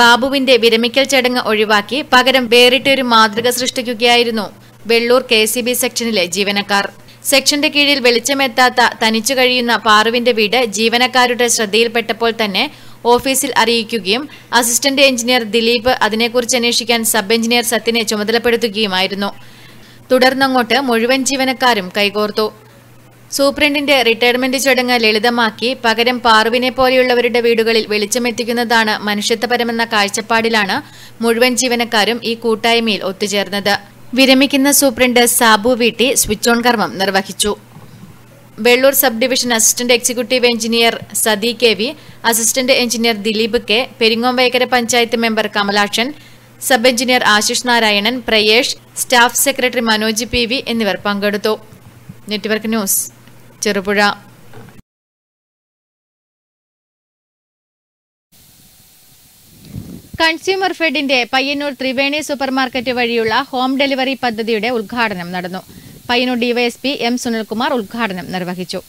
ബാബുവിന്റെ വിരമിക്കൽ ചടങ്ങ് ഒഴിവാക്കി പകരം വേറിട്ടൊരു മാതൃക സൃഷ്ടിക്കുകയായിരുന്നു വെള്ളൂർ കെ സി ബി സെക്ഷനിലെ ജീവനക്കാർ. സെക്ഷന്റെ കീഴിൽ വെളിച്ചമെത്താത്ത തനിച്ചു കഴിയുന്ന പാറുവിന്റെ വീട് ജീവനക്കാരുടെ ശ്രദ്ധയിൽപ്പെട്ടപ്പോൾ തന്നെ ഓഫീസിൽ അറിയിക്കുകയും അസിസ്റ്റന്റ് എഞ്ചിനീയർ ദിലീപ് അതിനെക്കുറിച്ച് അന്വേഷിക്കാൻ സബ് എഞ്ചിനീയർ സത്യനെ ചുമതലപ്പെടുത്തുകയുമായിരുന്നു. തുടർന്നങ്ങോട്ട് മുഴുവൻ ജീവനക്കാരും കൈകോർത്തു. സൂപ്രണ്ടിന്റെ റിട്ടയർമെന്റ് ചടങ്ങ് ലളിതമാക്കി പകരം പാറുവിനെ പോലെയുള്ളവരുടെ വീടുകളിൽ വെളിച്ചമെത്തിക്കുന്നതാണ് മനുഷ്യത്വപരമെന്ന കാഴ്ചപ്പാടിലാണ് മുഴുവൻ ജീവനക്കാരും ഈ കൂട്ടായ്മയിൽ ഒത്തുചേർന്നത്. വിരമിക്കുന്ന സൂപ്രണ്ട് സാബു വീട്ടി സ്വിച്ച് ഓൺ കർമ്മം നിർവഹിച്ചു. Vellur sub division assistant executive engineer Sathi K V assistant engineer Dileep K Peringome Vayakkara panchayat member Kamalakshan sub engineer Ashish Narayanan Prayesh staff secretary Manoj P V എന്നിവർ പങ്കെടുത്തു. Network news Cherupuzha. Consumer ഫെഡിന്റെ Payyanur Triveni supermarket വഴിയുള്ള home delivery പദ്ധതിയുടെ ഉദ്ഘാടനം നടന്നു. Payyanur DYSP M Sunilkumar ഉദ്ഘാടനം നിർവഹിച്ചു.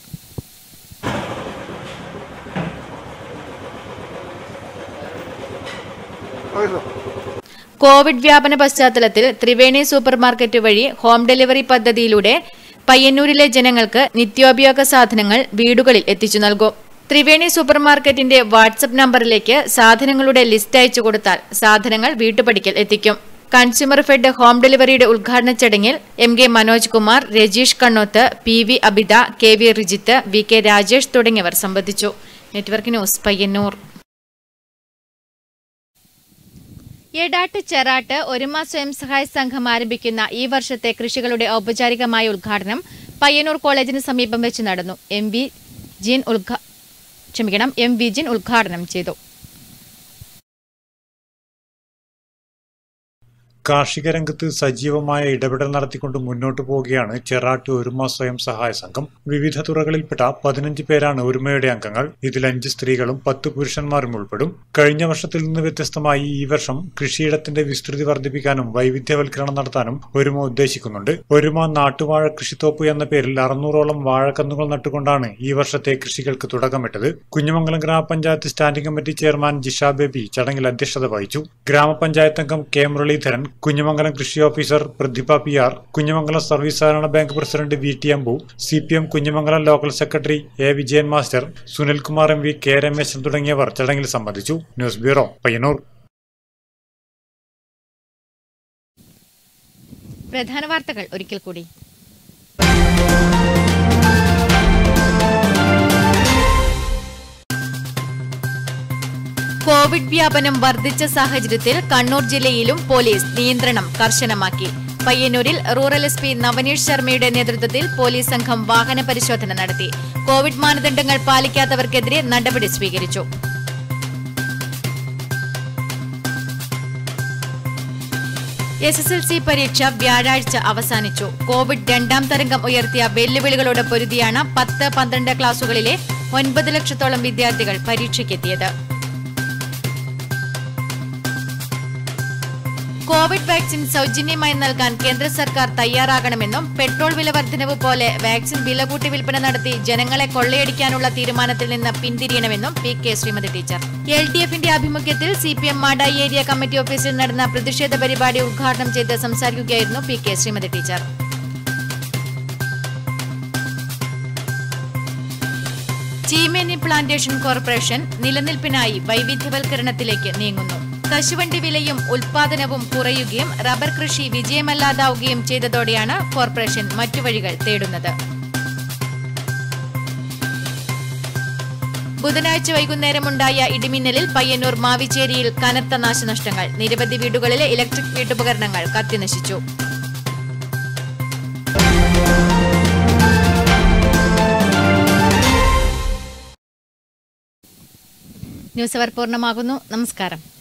Covid വ്യാപന പശ്ചാത്തലത്തിൽ ത്രിവേണി സൂപ്പർമാർക്കറ്റ് വഴി ഹോം ഡെലിവറി പദ്ധതിയിലൂടെ പയ്യന്നൂരിലെ ജനങ്ങൾക്ക് നിത്യോപയോഗ സാധനങ്ങൾ വീടുകളിൽ എത്തിച്ചു നൽകും. ത്രിവേണി സൂപ്പർമാർക്കറ്റിന്റെ വാട്സപ്പ് നമ്പറിലേക്ക് സാധനങ്ങളുടെ ലിസ്റ്റ് അയച്ചു കൊടുത്താൽ സാധനങ്ങൾ വീട്ടുപടിക്കൽ എത്തിക്കും. കൺസ്യൂമർ ഫെഡ് ഹോം ഡെലിവറിയുടെ ഉദ്ഘാടന ചടങ്ങിൽ M K Manoj Kumar Rajeesh Kannoth P V Abitha K V Rijith V K Rajesh തുടങ്ങിയവർ സംബന്ധിച്ചു. Network news Payyanur. Edat Cheratt Oruma സ്വയം സഹായ സംഘം ആരംഭിക്കുന്ന ഈ വർഷത്തെ കൃഷികളുടെ ഔപചാരികമായ ഉദ്ഘാടനം പയ്യന്നൂർ കോളേജിന് സമീപം വെച്ച് നടന്നു. എം വി ജീൻ ഉദ്ഘാ ക്ഷമിക്കണം. എം വിജിൻ ഉദ്ഘാടനം ചെയ്തു. കാർഷിക രംഗത്ത് സജീവമായ ഇടപെടൽ നടത്തിക്കൊണ്ട് മുന്നോട്ടു പോവുകയാണ് ചെറാട്ട് ഒരുമ സ്വയം സഹായ സംഘം. വിവിധ തുറകളിൽപ്പെട്ട പതിനഞ്ച് പേരാണ് ഒരുമയുടെ അംഗങ്ങൾ. ഇതിൽ അഞ്ച് സ്ത്രീകളും പത്ത് പുരുഷന്മാരും ഉൾപ്പെടും. കഴിഞ്ഞ വർഷത്തിൽ നിന്ന് വ്യത്യസ്തമായി ഈ വർഷം കൃഷിയിടത്തിന്റെ വിസ്തൃതി വർദ്ധിപ്പിക്കാനും വൈവിധ്യവൽക്കരണം നടത്താനും ഒരുമ ഉദ്ദേശിക്കുന്നുണ്ട്. ഒരുമ നാട്ടുവാഴ കൃഷിത്തോപ്പ് എന്ന പേരിൽ അറുന്നൂറോളം വാഴക്കന്നുകൾ നട്ടുകൊണ്ടാണ് ഈ വർഷത്തെ കൃഷികൾക്ക് തുടക്കമിട്ടത്. കുഞ്ഞുമംഗലം ഗ്രാമപഞ്ചായത്ത് standing committee chairman Jisha Baby ചടങ്ങിൽ അധ്യക്ഷത വഹിച്ചു. ഗ്രാമപഞ്ചായത്ത് അംഗം കെ മുരളീധരൻ കുഞ്ഞുമംഗലം കൃഷി officer Prathibha P R Kunjimangalam service സഹകരണ bank president V T Ambu C P M Kunjimangalam local secretary A Vijayan master Sunilkumar M V K Rameshan തുടങ്ങിയവർ ചടങ്ങിൽ സംബന്ധിച്ചു. News bureau Payyanur. പ്രധാന വാർത്തകൾ ഒരിക്കൽ കൂടി. കോവിഡ് വ്യാപനം വർദ്ധിച്ച സാഹചര്യത്തിൽ കണ്ണൂർ ജില്ലയിലും പോലീസ് നിയന്ത്രണം കർശനമാക്കി. പയ്യന്നൂരിൽ റൂറൽ എസ് പി നവനീഷ് ശർമ്മയുടെ നേതൃത്വത്തിൽ പോലീസ് സംഘം വാഹന പരിശോധന നടത്തി. കോവിഡ് മാനദണ്ഡങ്ങൾ പാലിക്കാത്തവർക്കെതിരെ നടപടി സ്വീകരിച്ചു. എസ് എസ് എൽ സി പരീക്ഷ വ്യാഴാഴ്ച അവസാനിച്ചു. കോവിഡ് രണ്ടാം തരംഗം ഉയർത്തിയ വെല്ലുവിളികളോട് പൊരുതിയാണ് പത്ത് പന്ത്രണ്ട് ക്ലാസുകളിലെ ഒൻപത് ലക്ഷത്തോളം വിദ്യാർത്ഥികൾ പരീക്ഷയ്ക്കെത്തിയത്. കോവിഡ് വാക്സിൻ സൗജന്യമായി നൽകാൻ കേന്ദ്ര സർക്കാർ തയ്യാറാകണമെന്നും പെട്രോൾ വില വർധനവ് പോലെ വാക്സിൻ വില കൂട്ടി വിൽപ്പന നടത്തി ജനങ്ങളെ കൊള്ളയടിക്കാനുള്ള തീരുമാനത്തിൽ നിന്ന് പിന്തിരിയണമെന്നും P K Sreemathi teacher. L D എഫിന്റെ ആഭിമുഖ്യത്തിൽ C P M Madayi area committee ഓഫീസിൽ നടന്ന പ്രതിഷേധ പരിപാടി ഉദ്ഘാടനം ചെയ്ത് സംസാരിക്കുകയായിരുന്നു P K Sreemathi teacher. Cheemeni plantation corporation നിലനിൽപ്പിനായി വൈവിധ്യവൽക്കരണത്തിലേക്ക് നീങ്ങുന്നു. കശുവണ്ടി വിലയും ഉൽപാദനവും കുറയുകയും റബ്ബർ കൃഷി വിജയമല്ലാതാവുകയും ചെയ്തതോടെയാണ് കോർപ്പറേഷൻ മറ്റു വഴികൾ തേടുന്നത്. ബുധനാഴ്ച വൈകുന്നേരമുണ്ടായ ഇടിമിന്നലിൽ പയ്യന്നൂർ മാവിച്ചേരിയിൽ കനത്ത നാശനഷ്ടങ്ങൾ. നിരവധി വീടുകളിലെ ഇലക്ട്രിക് വീട്ടുപകരണങ്ങൾ കത്തിനശിച്ചു. ന്യൂസ് അവർ പൂർണമാകുന്നു. നമസ്കാരം.